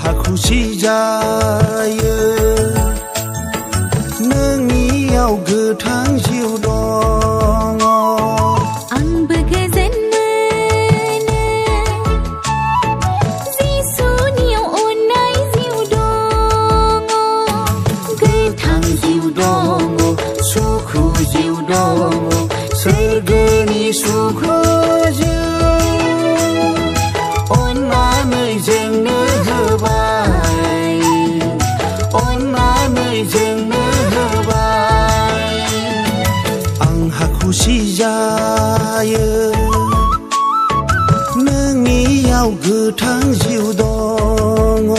ha khushi jaye nang yau ge thang jiu dong ang be ge zen ne ji su niu on nai jiu dong ge thang jiu dong su khu jiu dong sargani su khu जायो नोंनियाव गोथां जिउ दङ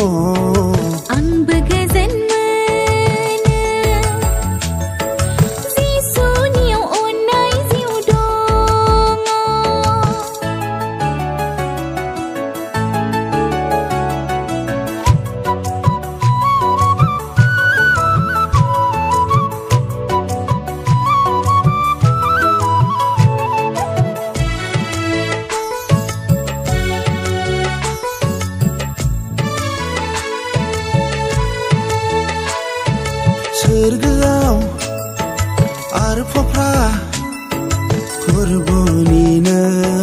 सोरगोआव आरो फफ्रा फोरबोनिनो मेथाइ खनो